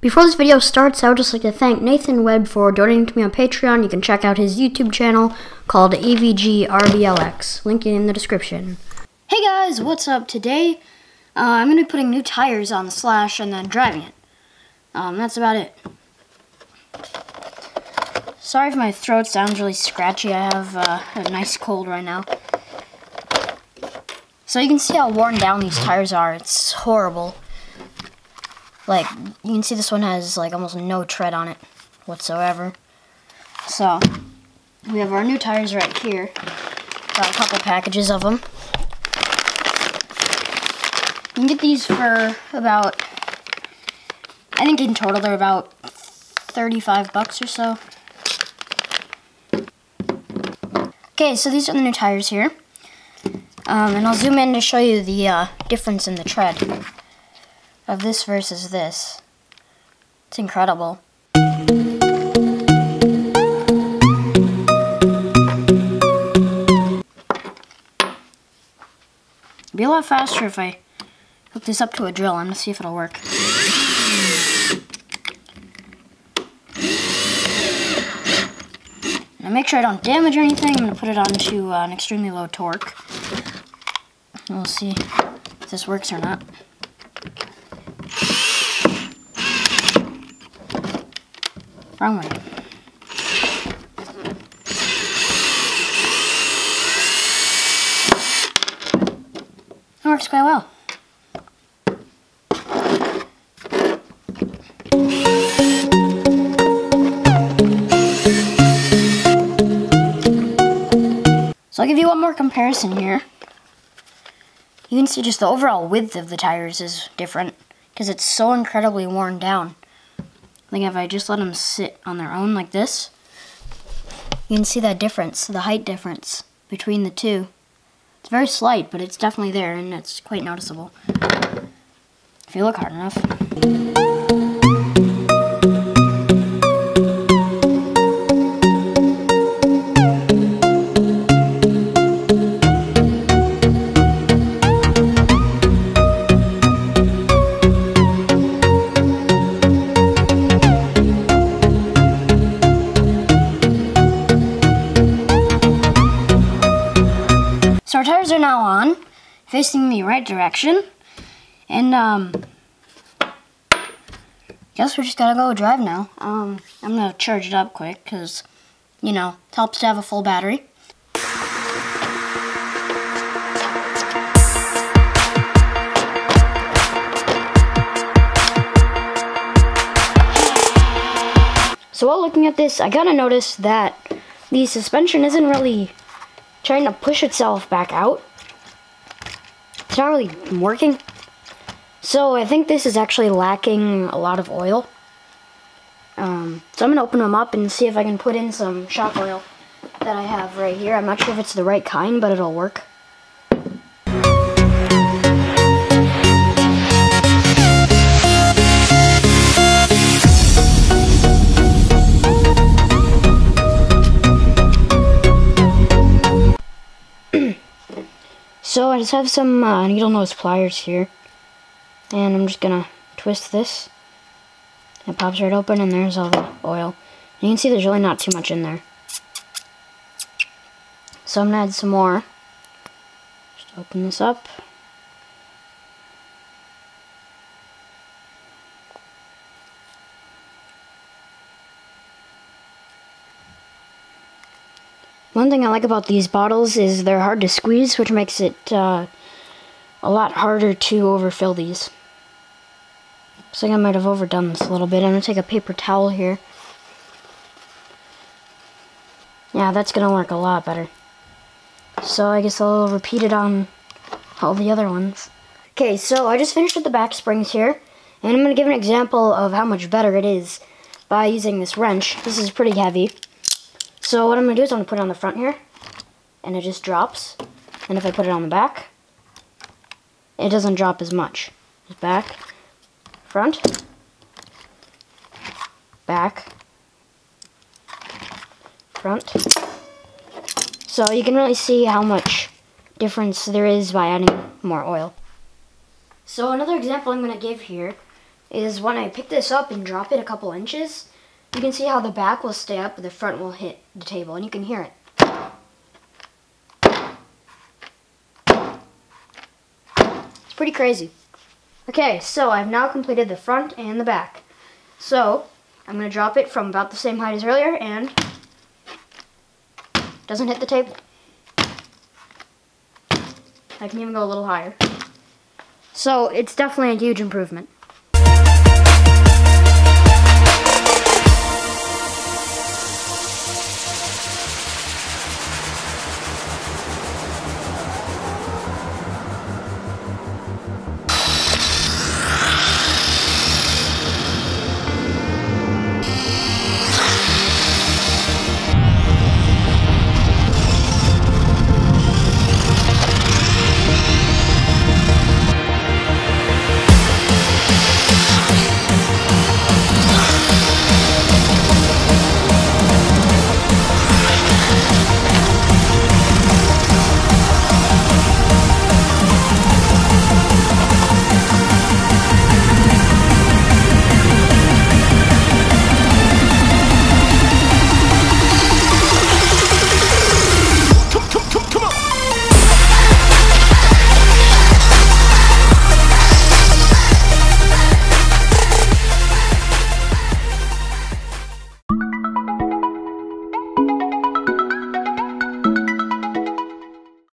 Before this video starts, I would just like to thank Nathan Webb for donating to me on Patreon. You can check out his YouTube channel called AVGRBLX. Link in the description. Hey guys, what's up? Today, uh, I'm going to be putting new tires on the Slash and then driving it. Um, that's about it. Sorry if my throat sounds really scratchy. I have uh, a nice cold right now. So you can see how worn down these tires are. It's horrible. Like, you can see this one has like almost no tread on it whatsoever. So, we have our new tires right here. Got a couple packages of them. You can get these for about, I think in total they're about 35 bucks or so. Okay, so these are the new tires here. Um, and I'll zoom in to show you the uh, difference in the tread of this versus this. It's incredible. It'd be a lot faster if I hook this up to a drill. I'm gonna see if it'll work. Now make sure I don't damage anything. I'm gonna put it onto uh, an extremely low torque. We'll see if this works or not. Oh Wrong way. It works quite well. So I'll give you one more comparison here. You can see just the overall width of the tires is different because it's so incredibly worn down. Like if I just let them sit on their own like this, you can see that difference, the height difference between the two. It's very slight, but it's definitely there and it's quite noticeable if you look hard enough. Our tires are now on, facing the right direction. And, um, guess we're just gotta go drive now. Um, I'm gonna charge it up quick, because, you know, it helps to have a full battery. So while looking at this, I gotta notice that the suspension isn't really trying to push itself back out. It's not really working. So I think this is actually lacking a lot of oil. Um, so I'm going to open them up and see if I can put in some shock oil that I have right here. I'm not sure if it's the right kind, but it'll work. Just have some uh, needle nose pliers here. And I'm just going to twist this. It pops right open and there's all the oil. And you can see there's really not too much in there. So I'm going to add some more. Just open this up. One thing I like about these bottles is they're hard to squeeze, which makes it uh, a lot harder to overfill these. Looks like I might have overdone this a little bit. I'm going to take a paper towel here. Yeah, that's going to work a lot better. So I guess I'll repeat it on all the other ones. Okay, so I just finished with the back springs here. And I'm going to give an example of how much better it is by using this wrench. This is pretty heavy. So what I'm going to do is I'm going to put it on the front here, and it just drops. And if I put it on the back, it doesn't drop as much. Just back, front, back, front. So you can really see how much difference there is by adding more oil. So another example I'm going to give here is when I pick this up and drop it a couple inches, you can see how the back will stay up, but the front will hit the table, and you can hear it. It's pretty crazy. Okay, so I've now completed the front and the back. So, I'm going to drop it from about the same height as earlier, and doesn't hit the table. I can even go a little higher. So, it's definitely a huge improvement.